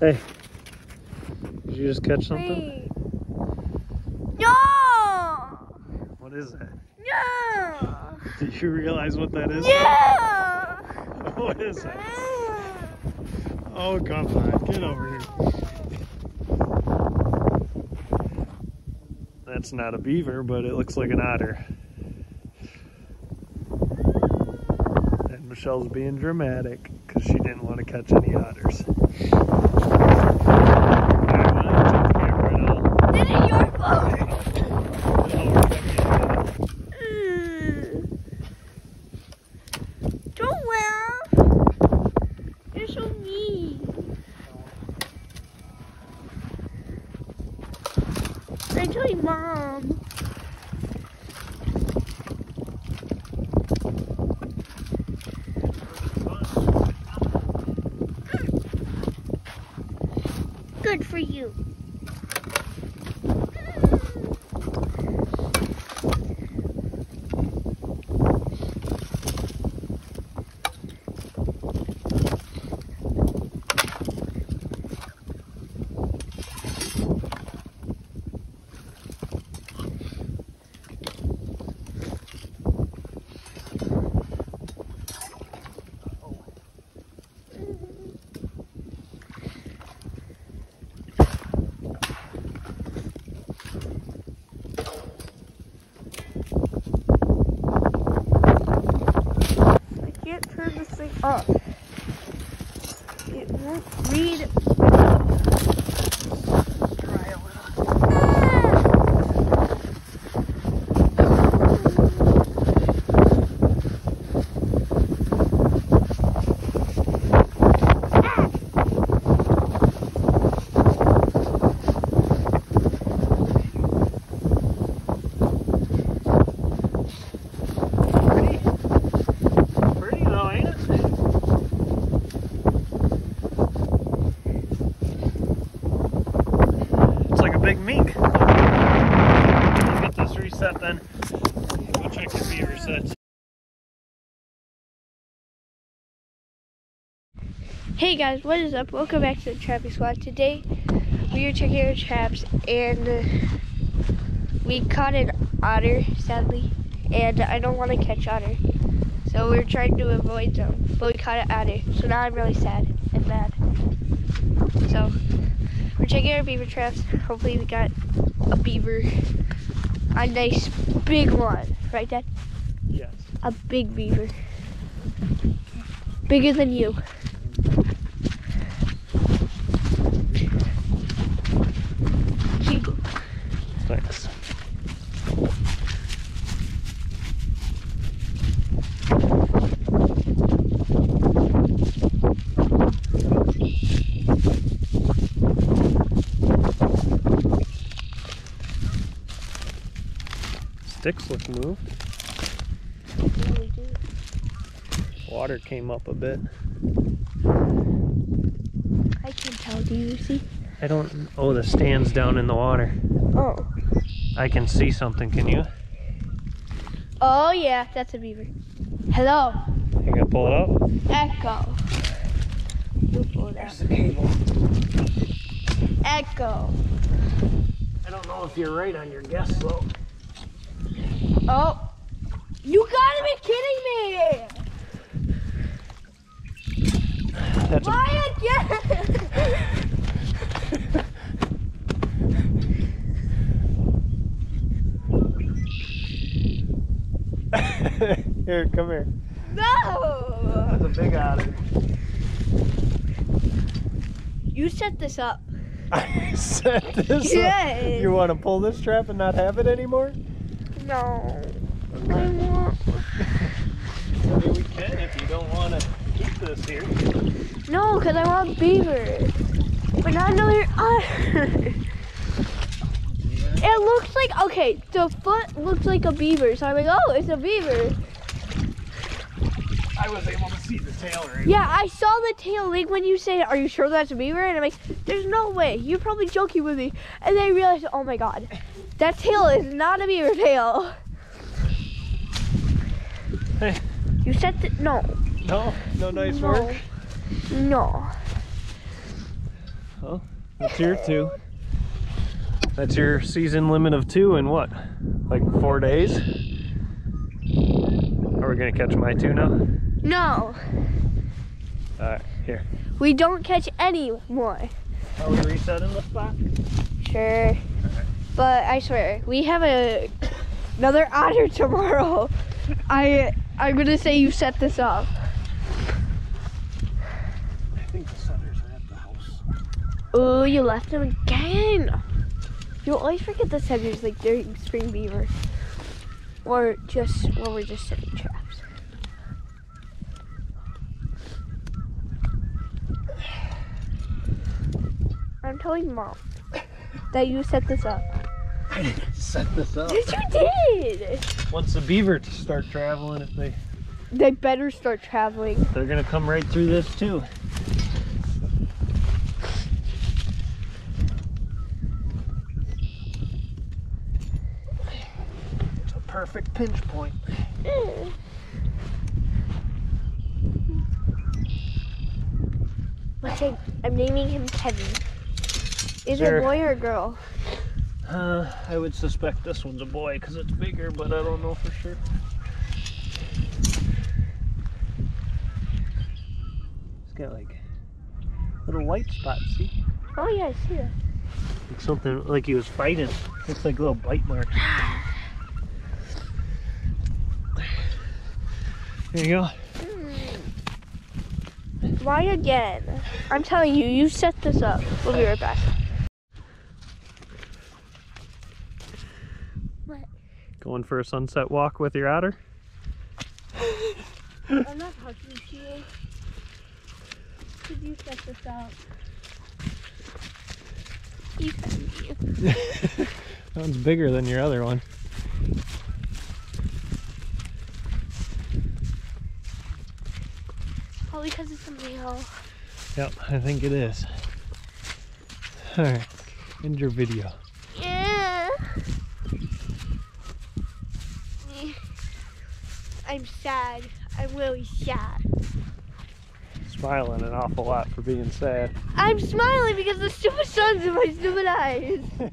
Hey, did you just catch something? Wait. No! What is that? No! Did you realize what that is? Yeah! What is that? Oh, come on, get over here. That's not a beaver, but it looks like an otter. And Michelle's being dramatic didn't want to catch any otters. Well, you took the camera and all. This is your fault. Mm. Don't laugh. You're so mean. I told your mom. Good for you. I can't turn this thing up. It won't read. Try a little. Pretty. Pretty though, ain't it? It's like a big mink. Let's get this reset then. Go check the beaver sets. Hey guys, what is up? Welcome back to the Trapping Squad. Today we are checking our traps and uh, we caught an otter, sadly, and I don't want to catch otter. So we're trying to avoid them, but we caught an otter. So now I'm really sad and mad. So we're checking our beaver traps. Hopefully we got a beaver, a nice big one, right Dad? Yes. A big beaver. Bigger than you. Sticks look moved. Water came up a bit. I can tell. Do you see? I don't. Oh, the stand's down in the water. Oh. I can see something. Can you? Oh yeah, that's a beaver. Hello. You gonna pull it up? Echo. You pull it out. the cable. Echo. I don't know if you're right on your guess though. Oh. You gotta be kidding me! That's Why again? here, come here. no! That's a big otter. You set this up. I set this up. You want to pull this trap and not have it anymore? No. I want. I mean, we can if you don't want to keep this here. No, because I want beaver. But not another otter. It looks like okay. The foot looks like a beaver, so I'm like, oh, it's a beaver. I was able to see the tail right Yeah, I saw the tail. Like when you say, "Are you sure that's a beaver?" and I'm like, "There's no way. You're probably joking with me." And then I realized, oh my god, that tail is not a beaver tail. Hey. You said that? No, No, no nice no, work. no. Well, that's your two. That's your season limit of two in what? Like four days? Are we gonna catch my two now? No, Alright, here. we don't catch any more. Are we resetting the spot? Sure. But I swear, we have a another otter tomorrow. I I'm gonna say you set this up. I think the setters are at the house. Oh, you left them again. You always forget the setters like during spring beaver. Or just when we're just setting traps. I'm telling mom that you set this up. I didn't set this up. Yes, you did. Once the beaver to start traveling, if they They better start traveling. they're gonna come right through this too. It's a perfect pinch point. What's I, I'm naming him Kevin. Is it a boy or a girl? Uh, I would suspect this one's a boy because it's bigger, but I don't know for sure. It's got like little white spots, see? Oh yeah, I see that. Like something like he was fighting. Looks like little bite marks. There you go. Why again? I'm telling you, you set this up. We'll be right back. Going for a sunset walk with your otter? I'm not talking to you. Could you set this up? You sent me. That one's bigger than your other one. Probably because it's a male. Yep, I think it is. Alright, end your video. Yeah. I'm sad. I'm really sad. Smiling an awful lot for being sad. I'm smiling because the stupid sun's in my stupid eyes.